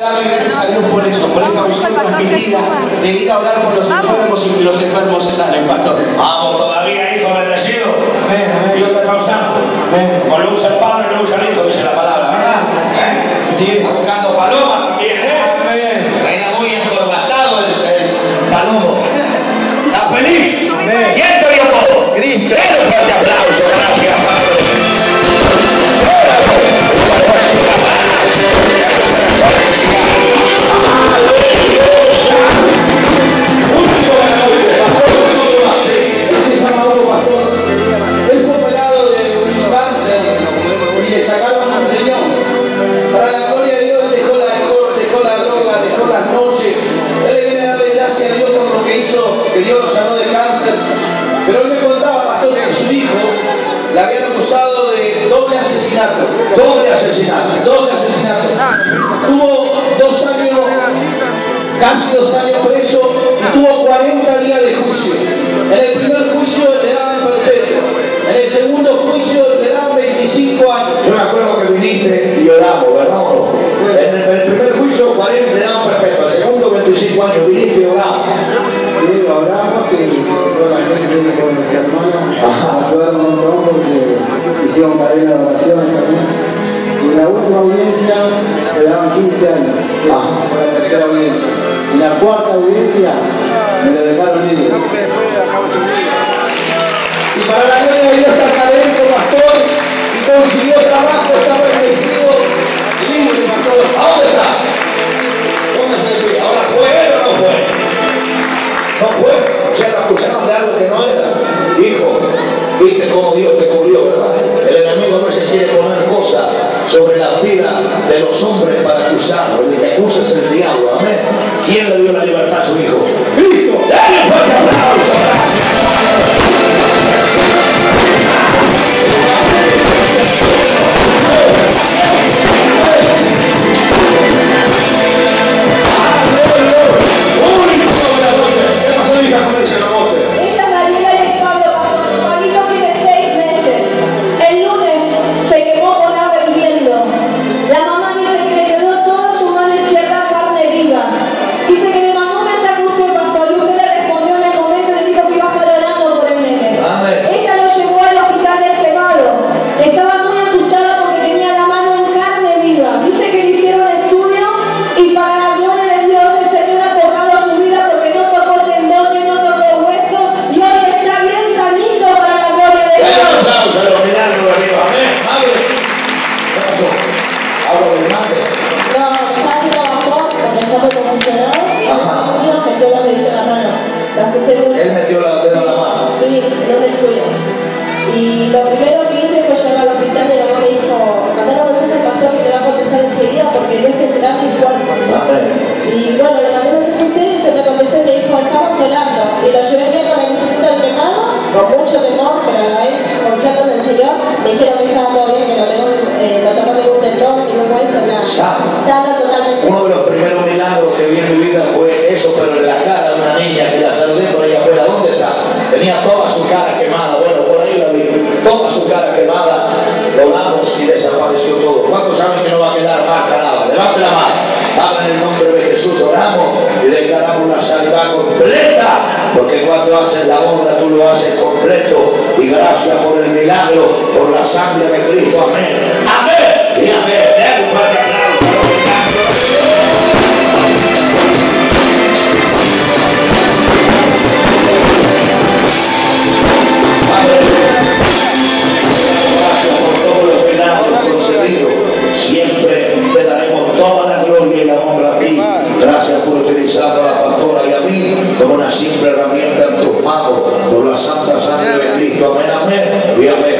Darle gracias a Dios por eso, por esa visión transmitida de ir a orar por los enfermos y que los enfermos se salen, pastor. Vamos todavía, hijo bendecido. Dios te está usando. Como lo usa el Padre, lo usa el Hijo, dice la palabra, ¿verdad? Está buscando paloma Pero él me contaba, pastor, que su hijo le habían acusado de doble asesinato. Doble asesinato. Doble asesinato. Tuvo dos años, casi dos años preso y tuvo 40 días de juicio. En el primer juicio le daban perpetuo. En el segundo juicio le daban 25 años. Yo me acuerdo que viniste y oramos, ¿verdad o no? En el, el primer juicio 40 le daban perfecto, el segundo 25 años, viniste y oramos. Sí, y toda la gente viene con mis hermanos a ayudar un montón porque hicieron cadena de oraciones también. Y en la última audiencia le daban 15 años, que fue la tercera audiencia. En la cuarta audiencia me lo dejaron libre. Y para la gloria de Dios está acá adentro, pastor, y consiguió trabajo, está que no era. Hijo, viste cómo Dios te cubrió, ¿verdad? El enemigo no se quiere poner cosas sobre la vida de los hombres para acusarlo. El que acusa el diablo. Amén. ¿Quién le dio la libertad a su hijo? Cristo. Dale fuerte aplauso. Él metió la dedo en la mano. Sí, no descuido. Y lo primero que hice fue llevar al hospital y mi mamá me dijo, mandar a mensaje al pastor que te va a contestar enseguida porque Dios es grande y fuerte. Y bueno, le mandé un mensaje a usted y usted me contestó y me dijo, estamos orando. Y lo llevé ya con el instituto del quemado, con mucho temor, pero a la vez confiando en el Señor. Le dijeron que estaba totalmente. Uno de los primeros milagros que vi en mi vida fue eso, pero en la cara de una niña que la saludé por allá afuera. ¿Dónde está? Tenía toda su cara quemada. Bueno, por ahí la vi. Toda su cara quemada. Lo damos y desapareció todo. ¿Cuántos saben que no va a quedar marca nada? Levante la mano. Habla en el nombre de Jesús, oramos y declaramos la sanidad completa. Porque cuando haces la obra, tú lo haces completo. Y gracias por el milagro, por la sangre de Cristo. Amén. Gracias por utilizar a la pastora y a mí como una simple herramienta en tus manos por la santa sangre de Cristo. Amén, amén. Y amén.